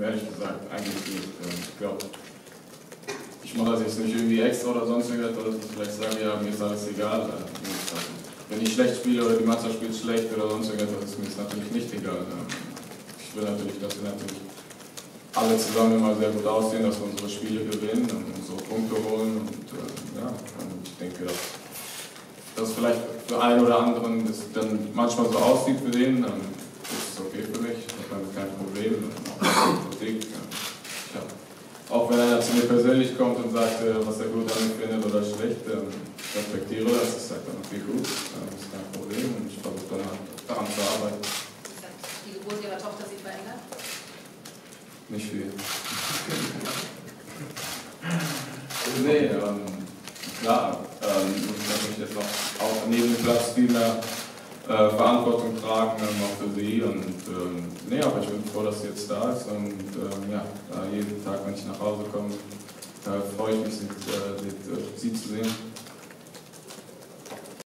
ehrlich gesagt, eigentlich nicht. Ähm, ich glaube, ich mache das jetzt nicht irgendwie extra oder sonst irgendwas, oder vielleicht sagen, ja, mir ist alles egal. Wenn ich schlecht spiele oder die Mannschaft spielt schlecht oder sonst irgendwas, ist mir natürlich nicht egal. Ähm, ich will natürlich, dass wir natürlich alle zusammen immer sehr gut aussehen, dass wir unsere Spiele gewinnen und unsere Punkte holen. Und äh, ja, und ich denke, dass das vielleicht für einen oder anderen das dann manchmal so aussieht für den, dann ist es okay für mich, ich habe damit kein Problem. Auch, Kritik, ja. auch wenn einer zu mir persönlich kommt und sagt, äh, was er gut an mir findet oder schlecht, respektiere das, das sagt dann okay gut, das ist kein Problem und ich versuche dann halt daran zu arbeiten. Die Geburt Ihrer Tochter sich verändert? Nicht viel. nee, ähm, klar, ähm, muss ich natürlich jetzt noch auch neben dem Platz viel mehr äh, Verantwortung tragen, ähm, auch für sie. Und ähm, nee, aber ich bin froh, dass sie jetzt da ist. Und ähm, ja, jeden Tag, wenn ich nach Hause komme, äh, freue ich mich, sie, äh, sie, sie zu sehen.